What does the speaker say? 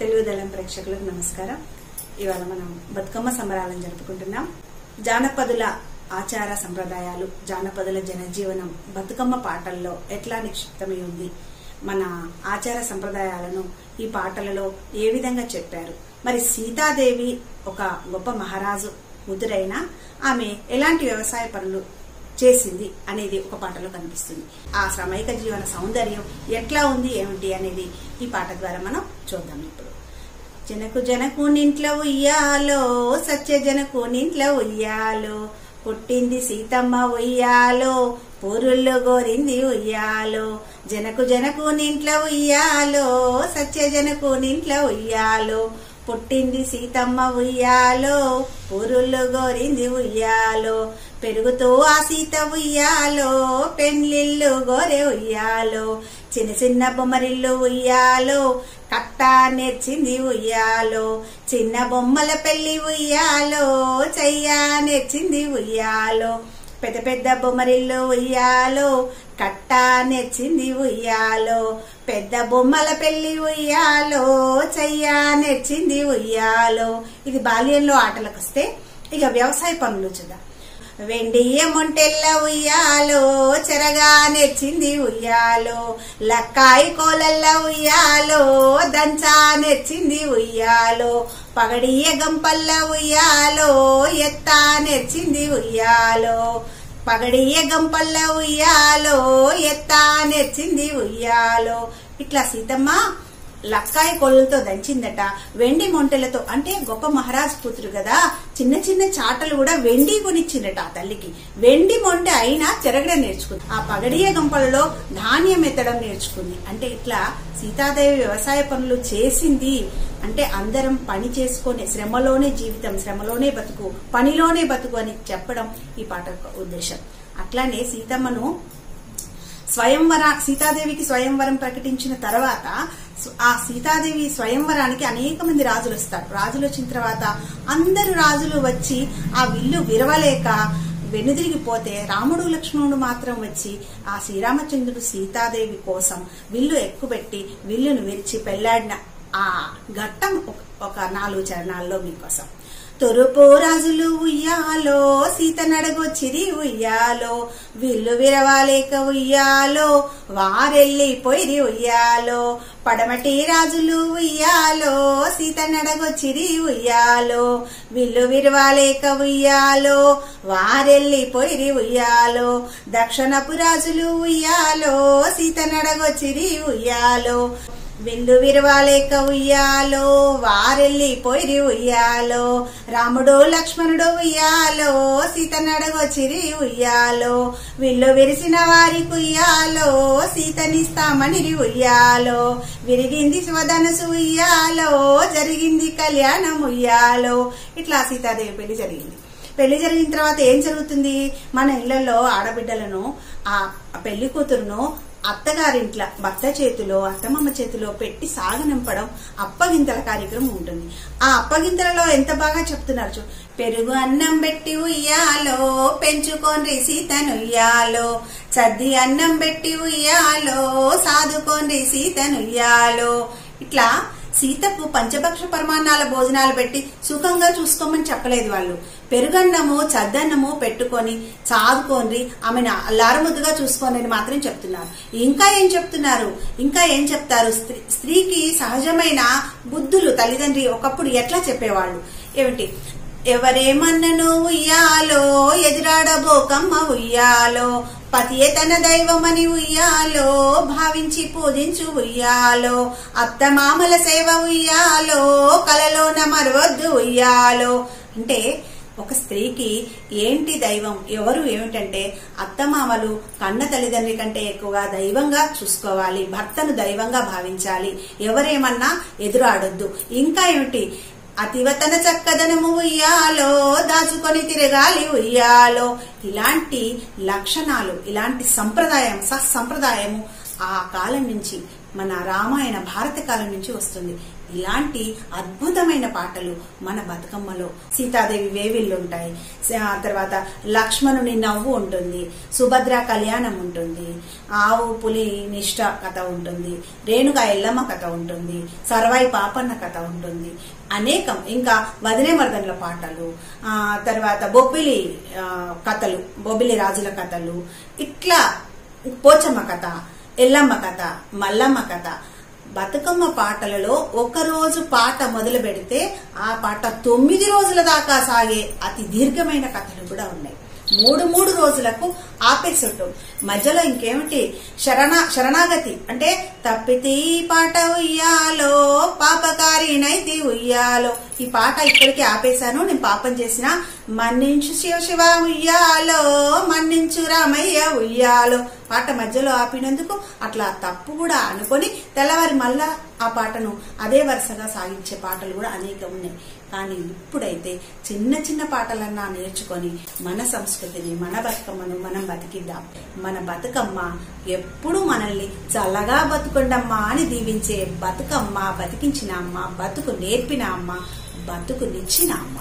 తెలుగుదళం ప్రేక్షకులకు నమస్కారం. ఇవాళ మనం బతుకమ్మ సంబరాలను జరుపుకుంటున్నాం. జానపదుల ఆచార సంప్రదాయాలు జానపదుల జనజీవనం బతుకమ్మ పాటల్లో ఎట్లా నిక్షిప్తమై ఉంది? మన ఆచార సంప్రదాయాలను ఈ పాటలలో ఏ విధంగా చెప్పారు? మరి సీతాదేవి ఒక గొప్ప మహారాజు ముదురైన ఆమె ఎలాంటి వ్యవసాయ పనులు చేసింది అనేది ఒక పాటలో కనిపిస్తుంది. ఆ శ్రమైక జీవన సౌందర్యం ఎట్లా ఉంది ఏమిటి అనేది ఈ పాట ద్వారా మనం చూద్దాం ఇప్పుడు. జనకు జనకు నింట్లో ఉయ్యాలో సత్య జనకు నింట్లో ఉయ్యాలో పుట్టింది సీతమ్మ ఉయ్యాలో పూరుల్లో గోరింది ఉయ్యాలో. జనకు జనకు నింట్లో ఉయ్యాలో సత్య జనకు నింట్లో ఉయ్యాలో పుట్టింది సీతమ్మ ఉయ్యాలో పూరుల్లో గోరింది ఉయ్యాలో. పెరుగుతూ ఆ సీత ఉయ్యాలో పెండ్లిల్లు గోరే ఉయ్యాలో. చిన్న చిన్న బొమ్మరిల్లు ఉయ్యాలో కట్ట నేర్చింది ఉయ్యాలో. చిన్న బొమ్మల పెళ్ళి ఉయ్యాలో చెయ్య నేర్చింది ఉయ్యాలో. పెద్ద పెద్ద బొమ్మరిల్లు ఉయ్యాలో కట్ట నేర్చింది ఉయ్యాలో పెద్ద బొమ్మల పెళ్ళి ఉయ్యాలో చెయ్య నేర్చింది ఉయ్యాలో ఇది బాల్యంలో ఆటలకు వస్తే ఇక వ్యవసాయ పనులు చూద్దాం. వెండి మొంటెల్ల ఉయ్యాలో చెరగా నెచ్చింది ఉయ్యాలో లక్కాయి కోలల్ల ఉయ్యాలో దంచా నెచ్చింది ఉయ్యాలో పగడియ గంపల్ల ఉయ్యాలో ఎత్తా నెచ్చింది ఉయ్యాలో పగడియ గంపల్ల ఉయ్యాలో ఎత్తా నెచ్చింది ఉయ్యాలో. ఇట్లా సీతమ్మ లక్కాయి కొళ్ళతో దంచిందట. వెండి మొంటలతో అంటే గొప్ప మహారాజ్ కూతురు కదా చిన్న చిన్న చాటలు కూడా వెండి కొనిచ్చిందట ఆ తల్లికి. వెండి మొంట అయినా చెరగడం నేర్చుకుంది. ఆ పగడియ గంపలలో ధాన్యం ఎత్తడం నేర్చుకుంది. అంటే ఇట్లా సీతాదేవి వ్యవసాయ పనులు చేసింది. అంటే అందరం పని చేసుకునే శ్రమలోనే జీవితం శ్రమలోనే బతుకు పనిలోనే బతుకు అని చెప్పడం ఈ పాట ఉద్దేశం. అట్లానే సీతమ్మను స్వయంవర సీతాదేవికి స్వయంవరం ప్రకటించిన తర్వాత ఆ సీతాదేవి స్వయంవరానికి అనేక మంది రాజులు వస్తారు. రాజులు వచ్చిన తర్వాత అందరు రాజులు వచ్చి ఆ విల్లు విరవలేక వెనుదిరిగిపోతే రాముడు లక్ష్మణుడు మాత్రం వచ్చి ఆ శ్రీరామచంద్రుడు సీతాదేవి కోసం విల్లు ఎక్కుపెట్టి విల్లును విరిచి పెళ్ళాడిన ఆ ఘట్టం ఒక నాలుగు చరణాల్లో మీకోసం. తొరుపు రాజులు ఉయ్యాలో సీత నడగొచ్చిరి ఉయ్యాలో విల్లు విరవాలేక ఉయ్యాలో వారెళ్ళిపోయిరి ఉయ్యాలో పడమటి రాజులు ఉయ్యాలో సీత నడగొచ్చిరి ఉయ్యాలో విల్లు విరవాలేక ఉయ్యాలో వారెళ్ళిపోయిరి ఉయ్యాలో దక్షిణపు రాజులు ఉయ్యాలో సీత నడగొచ్చిరి ఉయ్యాలో. విల్లు విరవాలేక ఉయ్యాలో వారెల్లి ఉయ్యాలో రాముడు లక్ష్మణుడు ఉయ్యాలో సీత నడగొచ్చిరి ఉయ్యాలో విల్లు విరిసిన వారికి ఉయ్యాలో సీతనిస్తామని ఉయ్యాలో విరిగింది శివధనసు ఉయ్యాలో జరిగింది కళ్యాణం ఉయ్యాలో. ఇట్లా సీతాదేవి పెళ్ళి జరిగింది. పెళ్ళి జరిగిన తర్వాత ఏం జరుగుతుంది? మన ఇళ్ళలో ఆడబిడ్డలను ఆ పెళ్ళి కూతురును అత్తగారింట్ల భర్త చేతిలో అత్తమ్మ చేతిలో పెట్టి సాగనింపడం అప్పగింతల కార్యక్రమం ఉంటుంది. ఆ అప్పగింతలలో ఎంత బాగా చెప్తున్నారు చూ పెరుగు అన్నం పెట్టి ఉయ్యాలో పెంచుకొని సీతను ఉయ్యాలో చద్ది అన్నం పెట్టి ఉయ్యాలో సాదుకొని సీతను ఉయ్యాలో ఇట్లా సీతకు పంచభక్ష పరమాన్నాల భోజనాలు పెట్టి సుఖంగా చూసుకోమని చెప్పలేదు వాళ్ళు. పెరుగన్నము చద్దన్నము పెట్టుకొని చాదుకొని ఆమెను అల్లారముద్దుగా చూసుకోని మాత్రం చెప్తున్నారు. ఇంకా ఏం చెప్తున్నారు? ఇంకా ఏం చెప్తారు? స్త్రీ స్త్రీకి సహజమైన బుద్ధులు తల్లిదండ్రి ఒకప్పుడు ఎట్లా చెప్పేవాళ్ళు? ఏమిటి? ఎవరేమన్నను ఉయ్యాలో ఎదురాడబోకమ్మ ఉయ్యాలో పతియే తన దైవమని ఉయ్యాలో భావించి పూజించు ఉయ్యాలో అత్తమామల సేవ ఉయ్యాలో కలలోన మరవద్దు ఉయ్యాలో. అంటే ఒక స్త్రీకి ఏంటి దైవం? ఎవరు ఏమిటంటే అత్తమామలు కన్న తల్లిదండ్రి కంటే ఎక్కువగా దైవంగా చూసుకోవాలి భర్తను దైవంగా భావించాలి. ఎవరేమన్నా ఎదురాడొద్దు. ఇంకా ఏమిటి? అతివతన చక్కదనము ఉయ్యాలో దాచుకొని తిరగాలి ఉయ్యాలో. ఇలాంటి లక్షణాలు ఇలాంటి సంప్రదాయం సత్సంప్రదాయము ఆ కాలం నుంచి మన రామాయణ భారత కాలం నుంచి వస్తుంది. ఇలాంటి అద్భుతమైన పాటలు మన బతుకమ్మలో సీతాదేవి వేవిళ్ళు ఉంటాయి. తర్వాత లక్ష్మణుని నవ్వు ఉంటుంది. సుభద్ర కళ్యాణం ఉంటుంది. ఆవు పులి నిష్ఠ కథ ఉంటుంది. రేణుక ఎల్లమ్మ కథ ఉంటుంది. సర్వాయి పాపన్న కథ ఉంటుంది. అనేకం. ఇంకా వదినేమర్దనుల పాటలు ఆ తర్వాత బొబ్బిలి కథలు బొబ్బిలి రాజుల కథలు ఇట్లా పోచమ్మ కథ ఎల్లమ్మ కథ మల్లమ్మ కథ. బతుకమ్మ పాటలలో ఒకరోజు పాట మొదలు పెడితే ఆ పాట తొమ్మిది రోజుల దాకా సాగే అతి దీర్ఘమైన కథలు కూడా ఉన్నాయి. మూడు మూడు రోజులకు ఆపేసుంటాం మధ్యలో ఇంకేమిటి? శరణ శరణాగతి. అంటే తప్పితే ఈ పాట పాపకారి ఉయ్యాలో. ఈ పాట ఇక్కడికి ఆపేశాను. నేను పాపం చేసిన మన్నించు శివ శివ ఉయ్యాలో మన్నించు రామయ్య ఉయ్యాలో. పాట మధ్యలో ఆపినందుకు అట్లా తప్పు కూడా అనుకొని తెల్లవారి మళ్ళా ఆ పాటను అదే వరుసగా సాగించే పాటలు కూడా అనేకం ఉన్నాయి. కానీ ఇప్పుడైతే చిన్న చిన్న పాటలన్నా నేర్చుకొని మన సంస్కృతిని మన బతుకమ్మను మనం బతికిద్దాం. మన బతుకమ్మ ఎప్పుడు మనల్ని చల్లగా బతుకుండమ్మా అని దీవించే బతుకమ్మ బతికించిన అమ్మ బతుకు నేర్పిన అమ్మ బతుకునిచ్చిన అమ్మ.